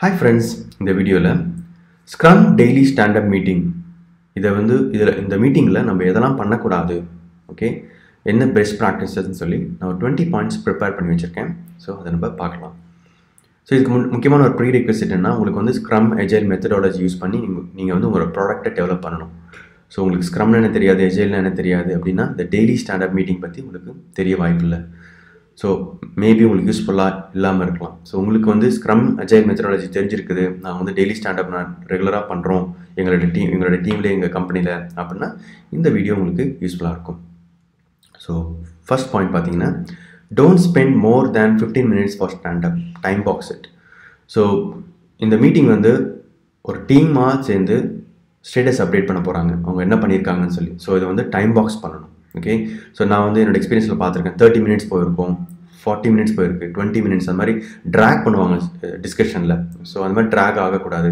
Hi friends இந்த வீடியோவில் scrum daily stand up meeting இதை வந்து இதில் இந்த மீட்டிங்கில் நம்ம எதெல்லாம் பண்ணக்கூடாது ஓகே என்ன பெஸ்ட் ப்ராக்டிசஸ்ன்னு சொல்லி நான் ஒரு டுவெண்ட்டி பாயிண்ட்ஸ் ப்ரிப்பேர் பண்ணி வச்சுருக்கேன். ஸோ அதை நம்ம பார்க்கலாம். ஸோ இதுக்கு முன் முக்கியமான ஒரு ப்ரீ ரெக்வெஸ்ட் என்ன உங்களுக்கு வந்து ஸ்க்ரம் எஜைல் மெத்தடாலஜி யூஸ் பண்ணி நீங்கள் நீங்கள் வந்து உங்களோட ப்ராடக்ட்டை டெவலப் பண்ணணும். ஸோ உங்களுக்கு ஸ்க்ரம்னு என்ன தெரியாது எஜைல்னு என்ன தெரியாது அப்படின்னா இந்த டெய்லி ஸ்டாண்டப் மீட்டிங் பற்றி உங்களுக்கு தெரிய வாய்ப்பில்லை. ஸோ மேபி உங்களுக்கு யூஸ்ஃபுல்லாக இல்லாமல் இருக்கலாம். ஸோ உங்களுக்கு வந்து ஸ்க்ரம் அஜய் மெத்தடாலஜி தெரிஞ்சிருக்குது. நான் வந்து டெய்லி ஸ்டாண்டப் நான் ரெகுலராக பண்ணுறோம் எங்களோட டீம் எங்களோட டீமில் எங்கள் கம்பெனியில் அப்படின்னா இந்த வீடியோ உங்களுக்கு யூஸ்ஃபுல்லாக இருக்கும். ஸோ ஃபர்ஸ்ட் பாயிண்ட் பார்த்தீங்கன்னா don't spend more than fifteen minutes for standup time box it so இந்த மீட்டிங் வந்து ஒரு டீமாக சேர்ந்து ஸ்டேட்டஸ் அப்டேட் பண்ண போகிறாங்க அவங்க என்ன பண்ணியிருக்காங்கன்னு சொல்லி. ஸோ இதை வந்து டைம் பாக்ஸ் பண்ணணும். ஓகே ஸோ நான் வந்து என்னோட எக்ஸ்பீரியன்ஸில் பார்த்துருக்கேன். தேர்ட்டி மினிட்ஸ் போயிருக்கோம் ஃபார்ட்டி மினிட்ஸ் போயிருக்கு டுவெண்ட்டி மினிட்ஸ் அந்த மாதிரி ட்ராக் பண்ணுவாங்க டிஸ்கஷனில் ஸோ அந்த மாதிரி ட்ராக் ஆகக்கூடாது.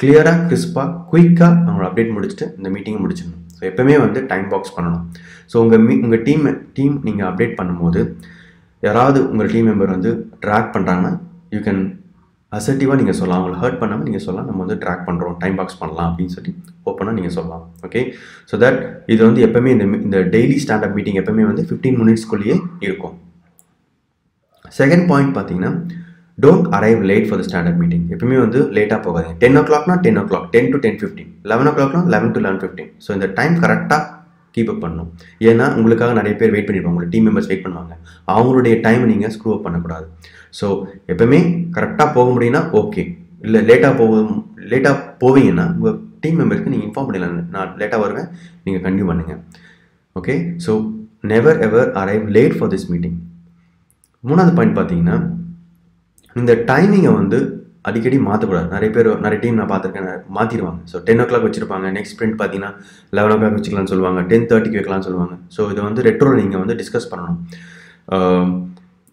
கிளியராக கிறிஸ்பாக குயிக்காக அவங்களோட அப்டேட் முடிச்சுட்டு இந்த மீட்டிங் முடிச்சிடணும். ஸோ எப்போவுமே வந்து டைம் பாக்ஸ் பண்ணணும். ஸோ உங்கள் மீ உங்கள் டீம் டீம் நீங்கள் அப்டேட் பண்ணும்போது யாராவது உங்கள் டீம் மெம்பர் வந்து ட்ராக் பண்ணுறாங்கன்னா யூ கேன் அசர்ட்டிவாக நீங்கள் சொல்லலாம். அவங்களை ஹர்ட் பண்ணாமல் நீங்கள் சொல்லலாம். நம்ம வந்து ட்ராக் பண்ணுறோம் டைம் பாக்ஸ் பண்ணலாம் அப்படின்னு சொல்லி ஓப்பனாக நீங்கள் சொல்லலாம். ஓகே ஸோ தட் இது வந்து எப்போவுமே இந்த இந்த டெய்லி ஸ்டாண்டப் மீட்டிங் எப்போவுமே வந்து ஃபிஃப்டீன் மினிட்ஸ்க்குள்ளேயே இருக்கும். செகண்ட் பாயிண்ட் பார்த்தீங்கன்னா don't arrive late for the standup meeting எப்பவுமே வந்து லேட்டாக போகாதீங்க. டென் ஓ கிளாக்னா ten o'clock ten to ten fifteen eleven O கிளாக்னா eleven to eleven fifteen so இந்த டைம் கரெக்டாக கீப் அப் பண்ணணும் ஏன்னா உங்களுக்காக நிறைய பேர் வெயிட் பண்ணிடுவாங்க உங்களோட டீம் மெம்பர்ஸ் வெயிட் பண்ணுவாங்க. அவங்களுடைய டைம் நீங்கள் ஸ்க்ரூ அப் பண்ணக்கூடாது. ஸோ எப்பவுமே கரெக்டாக போக முடியும்னா ஓகே இல்லை லேட்டாக போகும் லேட்டாக போவீங்கன்னா உங்கள் டீம் மெம்பருக்கு நீங்கள் இன்ஃபார்ம் பண்ணிடலாம். நான் லேட்டாக வருவேன். நீங்கள் கண்டினியூ பண்ணுங்கள் okay so never ever arrive late for this meeting மூணாவது பாயிண்ட் பார்த்தீங்கன்னா இந்த டைமிங்கை வந்து அடிக்கடி மாற்றக்கூடாது நிறைய பேர் நிறைய டீம் நான் பார்த்துருக்கேன் மாற்றிடுவாங்க ஸோ டென் ஓ கிளாக் வச்சிருப்பாங்க. நெக்ஸ்ட் ஸ்ப்ரிண்ட் பார்த்தீங்கன்னா லெவன் ஓ கிளாக் வச்சுக்கலாம்னு சொல்லுவாங்க. டென் தேர்ட்டிக்கு வைக்கலாம்னு சொல்லுவாங்க. ஸோ இதை வந்து ரெட்ரோவில் நீங்கள் வந்து டிஸ்கஸ் பண்ணணும்.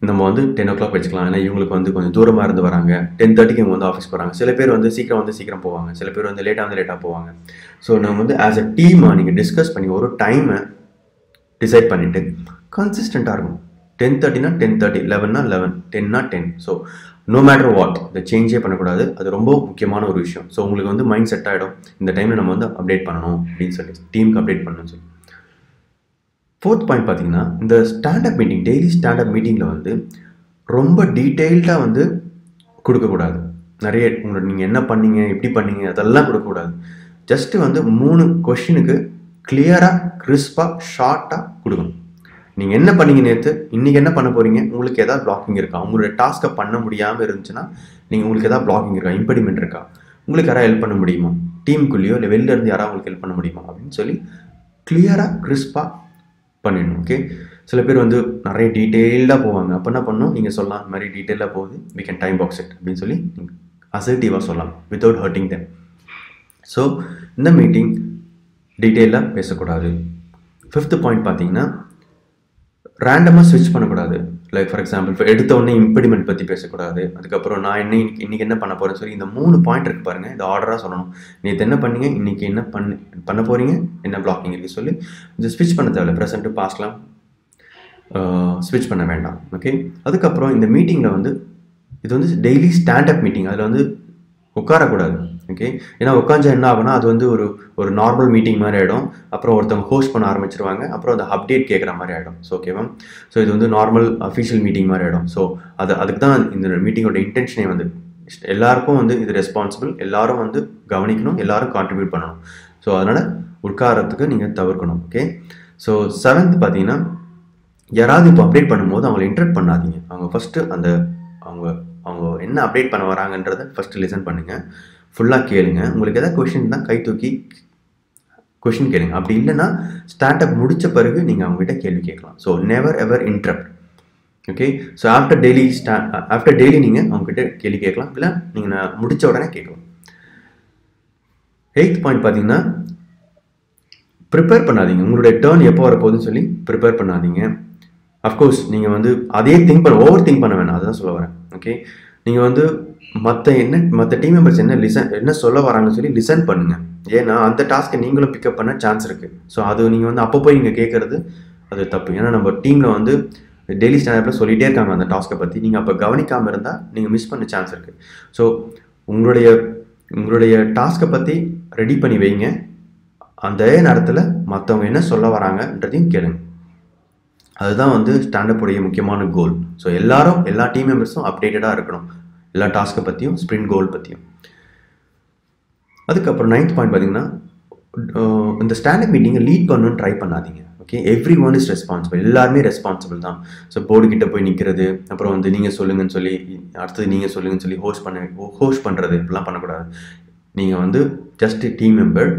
நம்ம வந்து டென் ஓ கிளாக் வச்சுக்கலாம். ஏன்னா இவங்களுக்கு வந்து கொஞ்சம் தூரமாக இருந்து வராங்க. டென் தேர்ட்டிக்கு இவங்க வந்து ஆஃபீஸ் போகிறாங்க சில பேர் வந்து சீக்கிரம் வந்து சீக்கிரம் போவாங்க. சில பேர் வந்து லேட்டாக வந்து லேட்டாக போவாங்க. ஸோ நம்ம வந்து ஆஸ் அ டீமாக நீங்கள் டிஸ்கஸ் பண்ணி ஒரு டைமை டிசைட் பண்ணிவிட்டு கன்சிஸ்டண்ட்டாக இருக்கும் டென் தேர்ட்டினா டென் தேர்ட்டி லெவன்னா eleven டென்னா ten so no matter what இந்த சேஞ்சே பண்ணக்கூடாது. அது ரொம்ப முக்கியமான ஒரு விஷயம். ஸோ உங்களுக்கு வந்து மைண்ட் செட் ஆகிடும் இந்த டைமில் நம்ம வந்து அப்டேட் பண்ணணும் அப்படின்னு சொல்லி டீமுக்கு அப்டேட் பண்ணணும்னு சொல்லி. ஃபோர்த் பாயிண்ட் பார்த்தீங்கன்னா இந்த ஸ்டாண்டப் மீட்டிங் டெய்லி ஸ்டாண்டப் மீட்டிங்கில் வந்து ரொம்ப டீட்டெயில்டாக வந்து கொடுக்கக்கூடாது. நிறைய உங்களோட நீங்கள் என்ன பண்ணீங்க எப்படி பண்ணீங்க அதெல்லாம் கொடுக்கக்கூடாது. ஜஸ்ட்டு வந்து மூணு கொஷினுக்கு கிளியராக கிறிஸ்பாக ஷார்ட்டாக கொடுக்கணும். நீங்கள் என்ன பண்ணீங்க நேற்று இன்றைக்கி என்ன பண்ண போகிறீங்க உங்களுக்கு எதாவது பிளாக்கிங் இருக்கா? உங்களுடைய டாஸ்க்கை பண்ண முடியாமல் இருந்துச்சுன்னா நீங்கள் உங்களுக்கு எதாவது பிளாக்கிங் இருக்கா? இம்பெடிமெண்ட் இருக்கா? உங்களுக்கு யாராவது ஹெல்ப் பண்ண முடியுமா? டீமுக்குள்ளேயோ இல்லை வெளில இருந்து யாராவது உங்களுக்கு ஹெல்ப் பண்ண முடியுமா? அப்படின்னு சொல்லி கிளியராக கிறிஸ்பாக பண்ணிடணும் ஓகே சில பேர் வந்து நிறைய டீட்டெயில்டாக போவாங்க. அப்போ என்ன பண்ணணும் நீங்கள் சொல்லலாம் இந்த மாதிரி டீட்டெயிலாக போகுது. We can time box it அப்படின்னு சொல்லி நீங்கள் அசர்ட்டிவாக சொல்லலாம் வித்தவுட் ஹர்ட்டிங் தெம் ஸோ இந்த மீட்டிங் டீட்டெயிலாக பேசக்கூடாது. ஃபிஃப்த்து பாயிண்ட் பார்த்தீங்கன்னா ரேண்டமாக ஸ்விட்ச் பண்ணக்கூடாது. லைக் ஃபார் எக்ஸாம்பிள் இப்போ எடுத்த உடனே இம்ப்ளிமெண்ட் பற்றி பேசக்கூடாது. அதுக்கப்புறம் நான் என்ன இன்னைக்கு இன்றைக்கி என்ன பண்ண போகிறேன்னு சொல்லி இந்த மூணு பாயிண்ட் இருக்கு பாருங்கள் இது ஆர்டராக சொல்லணும். நேற்று என்ன பண்ணீங்க? இன்றைக்கி என்ன பண்ணி பண்ண போகிறீங்க என்ன பிளாக்கிங் இருக்குது சொல்லி இது ஸ்விட்ச் பண்ண தேவையில்ல. ப்ரெசென்ட்டு பாஸ்ட்லாம் ஸ்விட்ச் பண்ண வேண்டாம். ஓகே அதுக்கப்புறம் இந்த மீட்டிங்கில் வந்து இது வந்து டெய்லி ஸ்டாண்டப் மீட்டிங் அதில் வந்து உட்காரக்கூடாது. ஓகே ஏன்னா உட்காந்து என்ன ஆகுனா அது வந்து ஒரு ஒரு நார்மல் மீட்டிங் மாதிரி ஆகிடும் அப்புறம் ஒருத்தவங்க ஹோஸ்ட் பண்ண ஆரம்பிச்சிருவாங்க. அப்புறம் அந்த அப்டேட் கேட்குற மாதிரி ஆகிடும் ஸோ ஓகேவா ஸோ இது வந்து நார்மல் அஃபிஷியல் மீட்டிங் மாதிரி ஆகிடும் ஸோ அது அதுக்கு தான் இந்த மீட்டிங்கோட இன்டென்ஷனே வந்து எல்லாருக்கும் வந்து இது ரெஸ்பான்சிபிள் எல்லாரும் வந்து கவனிக்கணும். எல்லாரும் கான்ட்ரிபியூட் பண்ணணும். ஸோ அதனால் உட்காரத்துக்கு நீங்கள் தவிர்க்கணும். ஓகே ஸோ செவன்த் பார்த்தீங்கன்னா யாராவது இப்போ அப்டேட் பண்ணும்போது அவங்களை இன்ட்ரெக்ட் பண்ணாதீங்க. அவங்க ஃபஸ்ட்டு அந்த அவங்க அவங்க என்ன அப்டேட் பண்ண வராங்கன்றதை ஃபஸ்ட்டு லிசன் பண்ணுங்கள் ஃபுல்லாக கேளுங்க. உங்களுக்கு எதாவது கொஷின் தான் கை தூக்கி கொஷின் கேளுங்க. அப்படி இல்லைன்னா ஸ்டார்ட் அப் முடித்த பிறகு நீங்கள் அவங்ககிட்ட கேள்வி கேட்கலாம். So never ever interrupt okay so after daily ஸ்டா ஆஃப்டர் டெய்லி நீங்கள் அவங்ககிட்ட கேள்வி கேட்கலாம். இல்லை நீங்கள் நான் முடித்த உடனே கேட்கலாம். எயித் பாயிண்ட் பார்த்தீங்கன்னா ப்ரிப்பேர் பண்ணாதீங்க. உங்களுடைய டேர்ன் எப்போ வரப்போகுதுன்னு சொல்லி ப்ரிப்பேர் பண்ணாதீங்க. அஃப்கோர்ஸ் நீங்கள் வந்து அதே திங்க் பண்ண ஓவர் திங்க் பண்ண வேணாம். அதுதான் சொல்ல வரேன். ஓகே நீங்கள் வந்து மற்ற என்ன மற்ற டீம் மெம்பர்ஸ் என்ன லிசன் என்ன சொல்ல வராங்கன்னு சொல்லி லிசன் பண்ணுங்கள் ஏன்னா அந்த டாஸ்க்கை நீங்களும் பிக்கப் பண்ண சான்ஸ் இருக்குது ஸோ அது நீங்கள் வந்து அப்போ போய் நீங்கள் கேட்குறது அது தப்பு. ஏன்னா நம்ம டீமில் வந்து டெய்லி ஸ்டாண்டப்பில் சொல்லிகிட்டே இருக்காங்க அந்த டாஸ்க்கை பற்றி நீங்கள் அப்போ கவனிக்காமல் இருந்தால் நீங்கள் மிஸ் பண்ண சான்ஸ் இருக்குது ஸோ உங்களுடைய உங்களுடைய டாஸ்க்கை பற்றி ரெடி பண்ணி வைங்க. அந்த நேரத்தில் மற்றவங்க என்ன சொல்ல வராங்கன்றதையும் கேளுங்க. அதுதான் வந்து ஸ்டாண்டப் உடைய முக்கியமான கோல் ஸோ எல்லாரும் எல்லா டீம் மெம்பர்ஸும் அப்டேட்டடாக இருக்கணும். எல்லா டாஸ்க்கை பற்றியும் ஸ்ப்ரிண்ட் கோல் பற்றியும் அதுக்கப்புறம் நைன்த் பாயிண்ட் பார்த்தீங்கன்னா இந்த ஸ்டாண்டப் மீட்டிங்கை லீட் பண்ணணும்னு ட்ரை பண்ணாதீங்க. Okay everyone is responsible எல்லாருமே ரெஸ்பான்சிபிள் தான். ஸோ போர்டு கிட்ட போய் நிற்கிறது அப்புறம் வந்து நீங்கள் சொல்லுங்கன்னு சொல்லி அடுத்தது நீங்கள் சொல்லுங்கன்னு சொல்லி ஹோஸ்ட் பண்ண ஹோஸ்ட் பண்ணுறது இப்படிலாம் பண்ணக்கூடாது. நீங்கள் வந்து ஜஸ்ட் டீம் மெம்பர்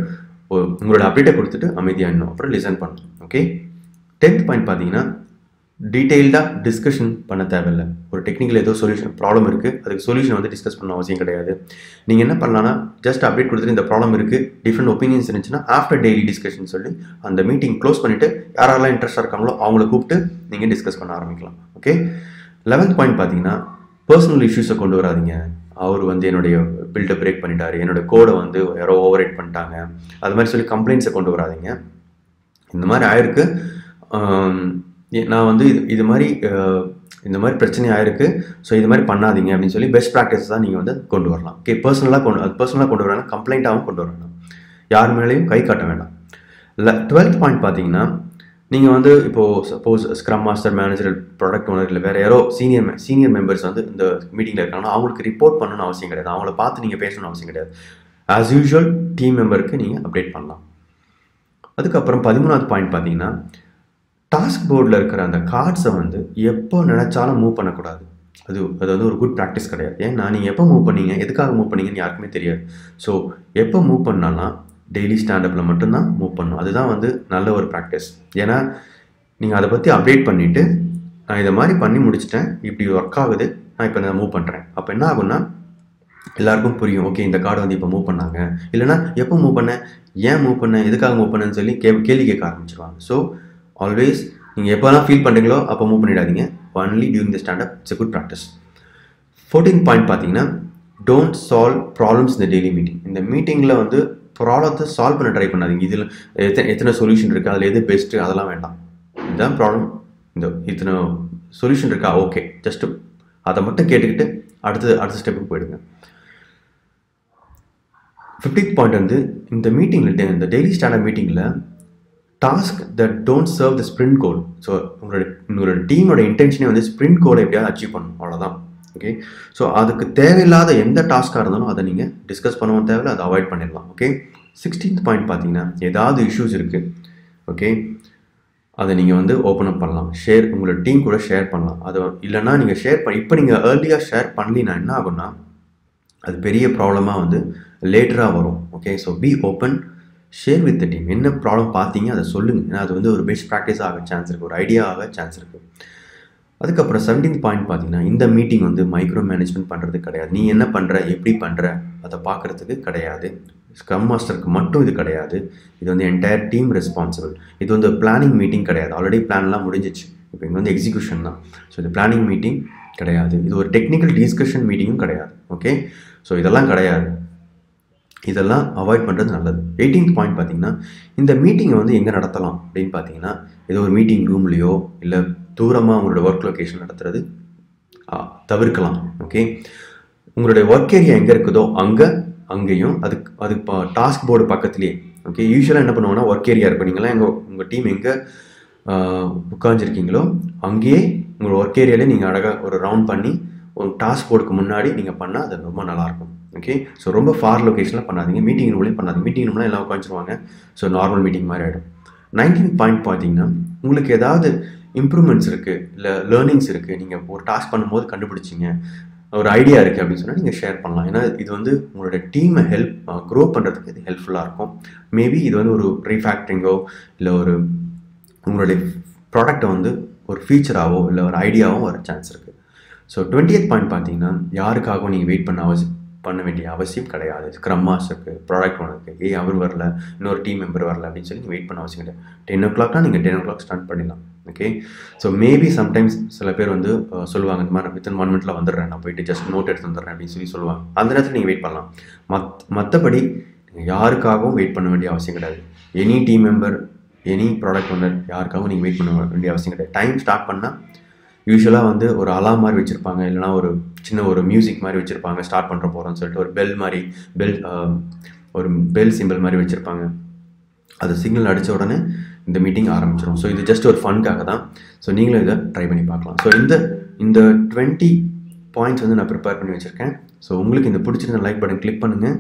உங்களோட அப்டேட்டை கொடுத்துட்டு அமைதியாக இன்னும் அப்புறம் லிசன் பண்ணணும். ஓகே டென்த் பாயிண்ட் பார்த்தீங்கன்னா டீட்டெயில்டாக டிஸ்கஷன் பண்ண தேவையில்லை. ஒரு டெக்னிக்கல் ஏதோ சொல்யூஷன் ப்ராப்ளம் இருக்குது அதுக்கு சொல்யூஷன் வந்து டிஸ்கஸ் பண்ண அவசியம் கிடையாது. நீங்கள் என்ன பண்ணலாம்னா ஜஸ்ட் அப்டேட் கொடுத்துட்டு இந்த ப்ராப்ளம் இருக்குது டிஃப்ரெண்ட் ஒப்பீனியன்ஸ் இருந்துச்சுன்னா ஆஃப்டர் டெய்லி டிஸ்கஷன் சொல்லி அந்த மீட்டிங் க்ளோஸ் பண்ணிவிட்டு யாரெல்லாம் இன்ட்ரெஸ்ட்டாக இருக்காங்களோ அவங்கள கூப்பிட்டு நீங்கள் டிஸ்கஸ் பண்ண ஆரம்பிக்கலாம். ஓகே லெவன்த் பாயிண்ட் பார்த்தீங்கன்னா பர்சனல் இஷ்யூஸை கொண்டு வராதீங்க. அவர் வந்து என்னுடைய பில்டை பிரேக் பண்ணிட்டாரு. என்னோட கோடை வந்து யாரோ ஓவர் பண்ணிட்டாங்க. அது மாதிரி சொல்லி கம்ப்ளைண்ட்ஸை கொண்டு வராதிங்க. இந்த மாதிரி ஆயிருக்கு. நான் வந்து இது இது மாதிரி இந்த மாதிரி பிரச்சனை ஆயிருக்கு ஸோ இது மாதிரி பண்ணாதீங்க அப்படின்னு சொல்லி பெஸ்ட் ப்ராக்டிஸ் தான் நீங்கள் வந்து கொண்டு வரலாம். ஓகே பர்சனலாக கொண்டு அது பர்சனலாக கொண்டு வராங்க கம்ப்ளைண்ட்டாகவும் கொண்டு வரணும் யார் மேலேயும் கை காட்ட வேண்டாம். இல்லை டுவெல்த் பாயிண்ட் பார்த்தீங்கன்னா நீங்கள் வந்து இப்போது suppose scrum master manager product owner இல்லை வேறு யாரோ சீனியர் சீனியர் மெம்பர்ஸ் வந்து இந்த மீட்டிங்கில் இருக்காங்கன்னா அவங்களுக்கு ரிப்போர்ட் பண்ணணும்னு அவசியம் கிடையாது. அவங்கள பார்த்து நீங்கள் பேசணும்னு அவசியம் கிடையாது. ஆஸ் யூஷுவல் டீம் மெம்பருக்கு நீங்கள் அப்டேட் பண்ணலாம். அதுக்கப்புறம் பதிமூணாவது பாயிண்ட் பார்த்தீங்கன்னா டாஸ்க் போர்டில் இருக்கிற அந்த கார்ட்ஸை வந்து எப்போ நினச்சாலும் மூவ் பண்ணக்கூடாது. அது அது வந்து ஒரு குட் ப்ராக்டிஸ் கிடையாது. ஏன்னா நீங்கள் எப்போ மூவ் பண்ணீங்க எதுக்காக மூவ் பண்ணீங்கன்னு யாருக்குமே தெரியாது. ஸோ எப்போ மூவ் பண்ணாலாம் டெய்லி ஸ்டாண்டப்பில் மட்டும்தான் மூவ் பண்ணும் அதுதான் வந்து நல்ல ஒரு ப்ராக்டிஸ் ஏன்னா நீங்கள் அதை பற்றி அப்டேட் பண்ணிவிட்டு நான் இதை மாதிரி பண்ணி முடிச்சிட்டேன் இப்படி ஒர்க் ஆகுது நான் இப்போ நான் மூவ் பண்ணுறேன் அப்போ என்ன ஆகும்னா எல்லாருக்கும் புரியும். ஓகே இந்த கார்டு வந்து இப்போ மூவ் பண்ணாங்க. இல்லைனா எப்போ மூவ் பண்ணேன்? ஏன் மூவ் பண்ணேன்? எதுக்காக மூவ் பண்ணேன்னு சொல்லி கே கேள்வி கேட்க ஆரம்பிச்சிருவாங்க. ஸோ ஆல்வேஸ் நீங்கள் எப்போலாம் ஃபீல் பண்ணுறீங்களோ அப்போ மூவ் பண்ணிடாதீங்க. Only during the standup it's good practice fourteen point பார்த்தீங்கன்னா டோன்ட் சால்வ் ப்ராப்ளம்ஸ் இந்த டெய்லி மீட்டிங் இந்த மீட்டிங்கில் வந்து ப்ராப்ளத்தை சால்வ் பண்ண ட்ரை பண்ணாதீங்க. இதில் எத்தனை எத்தனை சொல்யூஷன் இருக்குது அதில் எது பெஸ்ட்டு அதெல்லாம் வேண்டாம். இதுதான் ப்ராப்ளம் இந்த இத்தனை சொல்யூஷன் இருக்கா? ஓகே ஜஸ்ட்டு அதை மட்டும் கேட்டுக்கிட்டு அடுத்து அடுத்த ஸ்டெப்புக்கு போயிடுங்க. ஃபிஃப்டீத் பாயிண்ட் வந்து இந்த மீட்டிங்கில் இந்த டெய்லி ஸ்டாண்டர்ட் மீட்டிங்கில் task that don't serve the sprint goal so உங்களோட உங்களோட டீமோட இன்டென்ஷனே வந்து ஸ்ப்ரிண்ட் கோலை எப்படியாவது அச்சீவ் பண்ணணும். அவ்வளோதான் ஓகே ஸோ அதுக்கு தேவையில்லாத எந்த டாஸ்க்காக இருந்தாலும் அதை நீங்கள் டிஸ்கஸ் பண்ணவும் தேவையில்ல அதை அவாய்ட் பண்ணிடலாம். ஓகே சிக்ஸ்டீன்த் பாயிண்ட் பார்த்தீங்கன்னா ஏதாவது இஷ்யூஸ் இருக்குது ஓகே அதை நீங்கள் வந்து ஓப்பன் அப் பண்ணலாம். ஷேர் உங்களோட டீம் கூட ஷேர் பண்ணலாம். அது இல்லைன்னா நீங்கள் ஷேர் பண்ணி இப்போ நீங்கள் ஏர்லியாக ஷேர் பண்ணலினா என்ன ஆகும்னா அது பெரிய ப்ராப்ளமாக வந்து லேட்டராக வரும். Okay so be open share with the team என்ன ப்ராப்ளம் பார்த்தீங்க? அதை சொல்லுங்கள் ஏன்னா அது வந்து ஒரு பெஸ்ட் ப்ராக்டிஸ் ஆக சான்ஸ் இருக்குது ஒரு ஐடியா ஆக சான்ஸ் இருக்குது அதுக்கப்புறம் செவன்டீன் பாயிண்ட் பார்த்தீங்கன்னா இந்த மீட்டிங் வந்து மைக்ரோ மேனேஜ்மெண்ட் பண்ணுறது கிடையாது. நீ என்ன பண்ணுற எப்படி பண்ணுற அதை பார்க்குறதுக்கு கிடையாது. ஸ்க்ரம் மாஸ்டருக்கு மட்டும் இது கிடையாது. இது வந்து என்டையர் டீம் ரெஸ்பான்சிபிள் இது வந்து பிளானிங் மீட்டிங் கிடையாது. ஆல்ரெடி பிளான்லாம் முடிஞ்சிச்சு. இப்போ இங்கே வந்து எக்ஸிக்யூஷன் தான். ஸோ இது பிளானிங் மீட்டிங் கிடையாது. இது ஒரு டெக்னிக்கல் டிஸ்கஷன் மீட்டிங்கும் கிடையாது. ஓகே ஸோ இதெல்லாம் கிடையாது. இதெல்லாம் அவாய்ட் பண்ணுறது நல்லது. எயிட்டீன்த் பாயிண்ட் பார்த்தீங்கன்னா இந்த மீட்டிங்கை வந்து எங்கே நடத்தலாம் அப்படின்னு பார்த்தீங்கன்னா ஏதோ ஒரு மீட்டிங் ரூம்லேயோ இல்லை தூரமாக உங்களோட ஒர்க் லொக்கேஷன் நடத்துறது தவிர்க்கலாம் ஓகே உங்களுடைய ஒர்க் ஏரியா எங்கே இருக்குதோ அங்கே அங்கேயும் அதுக்கு அதுக்கு டாஸ்க் போர்டு பக்கத்துலேயே ஓகே யூஸ்வலாக என்ன பண்ணுவாங்கன்னா ஒர்க் ஏரியா இருக்கும். நீங்களாம் எங்கள் உங்கள் டீம் எங்கே உட்காந்துருக்கீங்களோ அங்கேயே உங்களோட ஒர்க் ஏரியாலே நீங்கள் அழகாக ஒரு ரவுண்ட் பண்ணி ஒரு டாஸ்க் போர்டுக்கு முன்னாடி நீங்கள் பண்ணால் அது ரொம்ப நல்லாயிருக்கும். ஓகே ஸோ ரொம்ப ஃபார் லொக்கேஷனில் பண்ணாதீங்க. மீட்டிங் ரூம்லேயும் பண்ணாதீங்க. மீட்டிங் ரூம்லாம் எல்லாம் உட்காந்துருவாங்க ஸோ நார்மல் மீட்டிங் மாதிரி ஆகிடும் நைன்டீன் பாயிண்ட் பார்த்தீங்கன்னா உங்களுக்கு ஏதாவது இம்ப்ரூவ்மெண்ட்ஸ் இருக்குது இல்லை லேர்னிங்ஸ் இருக்குது நீங்கள் ஒரு டாஸ்க் பண்ணும்போது கண்டுபிடிச்சிங்க. ஒரு ஐடியா இருக்குது அப்படின்னு சொன்னால் நீங்கள் ஷேர் பண்ணலாம். ஏன்னா இது வந்து உங்களோட டீமை ஹெல்ப் க்ரோ பண்ணுறதுக்கு இது ஹெல்ப்ஃபுல்லாக இருக்கும். மேபி இது வந்து ஒரு ரீஃபேக்டரிங்கோ இல்லை ஒரு உங்களுடைய ப்ராடக்ட்டை வந்து ஒரு ஃபீச்சராகவோ இல்லை ஒரு ஐடியாவோ வர சான்ஸ் இருக்குது ஸோ டுவெண்ட்டியத் பாயிண்ட் பார்த்தீங்கன்னா யாருக்காகவும் நீங்கள் வெயிட் பண்ண அவசியம் பண்ண வேண்டிய அவசியம் கிடையாது. ஸ்க்ரம் மாஸ்டருக்கு ப்ராடக்ட் ஓனருக்கு ஏ அவர் வரல இன்னொரு டீம் மெம்பர் வரல அப்படின்னு சொல்லி நீங்கள் வெயிட் பண்ண அவசியம் கிடையாது. டென் ஓ கிளாக்னா நீங்கள் டென் ஓ கிளாக் ஸ்டார்ட் பண்ணிடலாம். ஓகே ஸோ மேபி சம்டைம்ஸ் சில பேர் வந்து சொல்லுவாங்க இந்த மாதிரி வித்தின் ஒன் மினிட்ல வந்துடுறேன். நான் போயிட்டு ஜஸ்ட் நோட் எடுத்து வந்துடுறேன் அப்படின்னு சொல்லி சொல்லுவாங்க. அந்த நேரத்தில் நீங்கள் வெயிட் பண்ணலாம். மத் மற்றபடி யாருக்காகவும் வெயிட் பண்ண வேண்டிய அவசியம் கிடையாது. Any team member any product owner யாருக்காகவும் நீங்கள் வெயிட் பண்ண வேண்டிய அவசியம் கிடையாது. டைம் ஸ்டார்ட் பண்ணால் யூஸ்வலாக வந்து ஒரு அலாம் மாதிரி வச்சுருப்பாங்க. இல்லைனா ஒரு சின்ன ஒரு மியூசிக் மாதிரி வச்சுருப்பாங்க. ஸ்டார்ட் பண்ணுற போகிறோம்னு சொல்லிட்டு ஒரு பெல் மாதிரி பெல் ஒரு பெல் சிம்பிள் மாதிரி வச்சுருப்பாங்க. அது சிக்னல் அடித்த உடனே இந்த மீட்டிங் ஆரம்பிச்சிடும் ஸோ இது ஜஸ்ட் ஒரு ஃபன்காக தான். ஸோ நீங்களும் இதை ட்ரை பண்ணி பார்க்கலாம். ஸோ இந்த இந்த டுவெண்ட்டி பாயிண்ட்ஸ் வந்து நான் ப்ரிப்பேர் பண்ணி வச்சுருக்கேன். ஸோ உங்களுக்கு இந்த பிடிச்சிருந்த லைக் பட்டன் கிளிக் பண்ணுங்கள்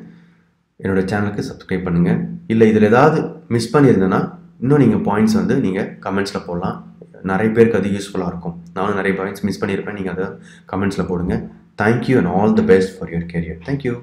என்னோடய சேனலுக்கு சப்ஸ்கிரைப் பண்ணுங்கள் இல்லை இதில் ஏதாவது மிஸ் பண்ணியிருந்தேன்னா இன்னும் நீங்கள் பாயிண்ட்ஸ் வந்து நீங்கள் கமெண்ட்ஸில் போடலாம். நிறைய பேருக்கு அது யூஸ்ஃபுல்லாக இருக்கும். நானும் நிறைய பாயிண்ட்ஸ் மிஸ் பண்ணியிருப்பேன். நீங்கள் அதை கமெண்ட்ஸில் போடுங்க. Thank you and all the best for your career thank you